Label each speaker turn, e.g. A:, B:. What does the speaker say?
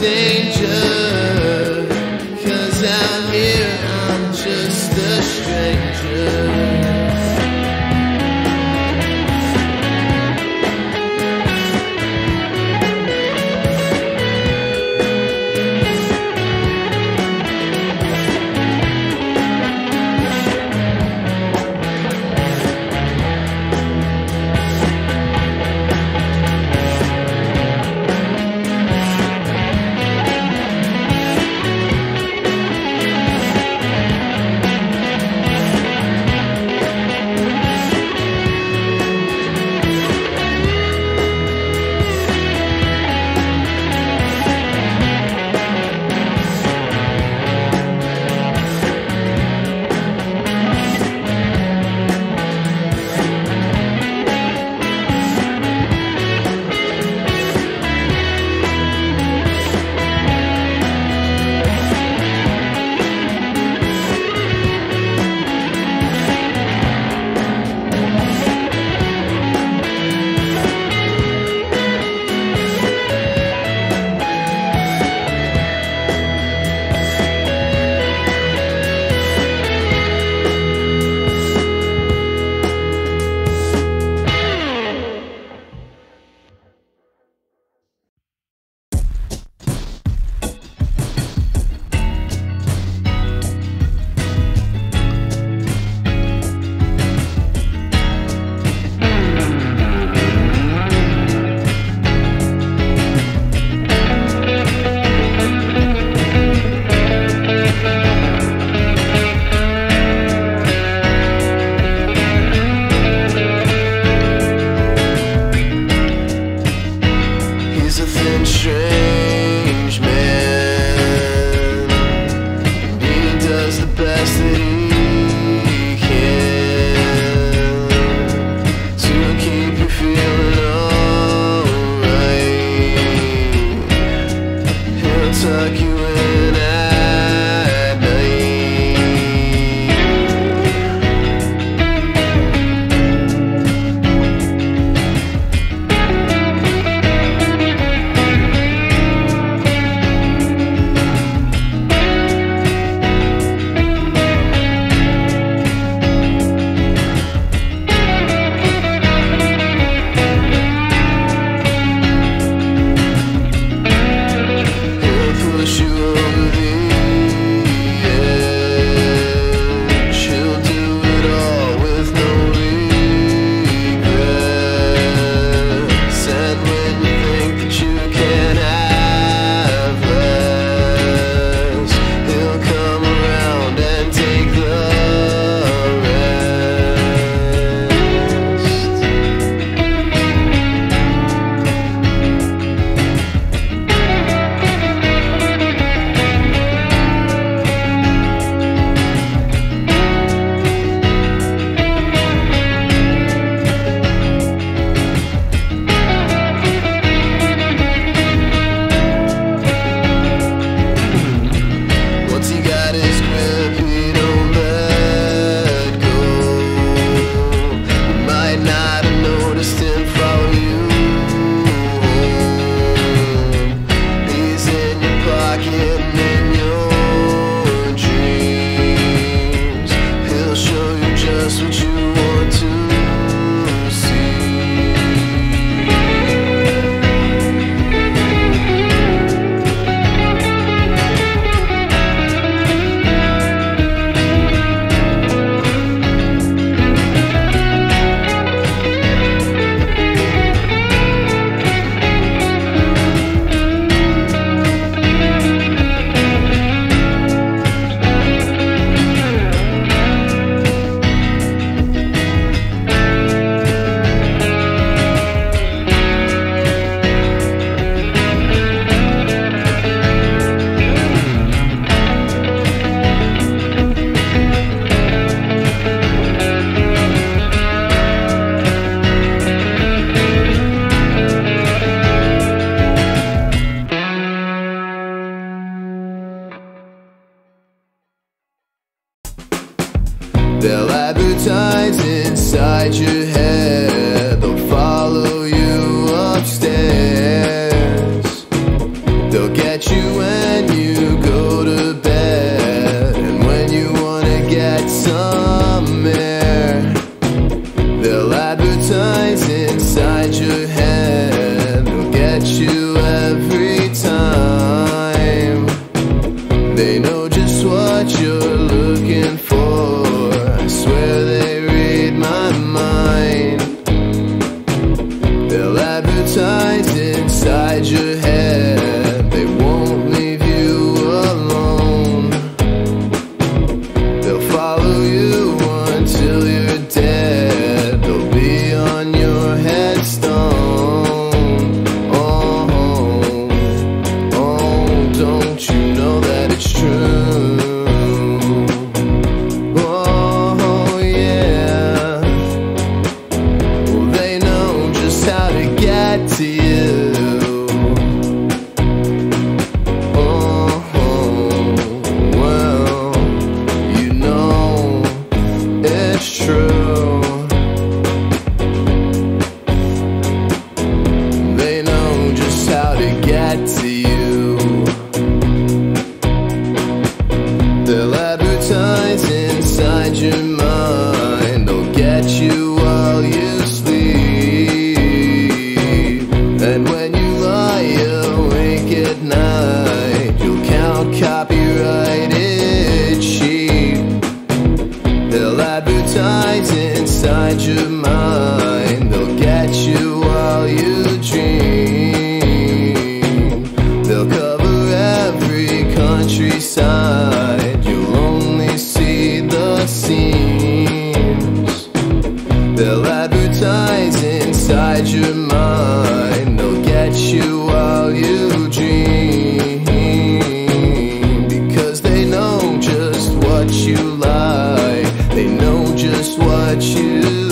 A: day. They'll advertise inside your head. They'll advertise inside your mind. They'll get you while you dream. Because they know just what you like. They know just what you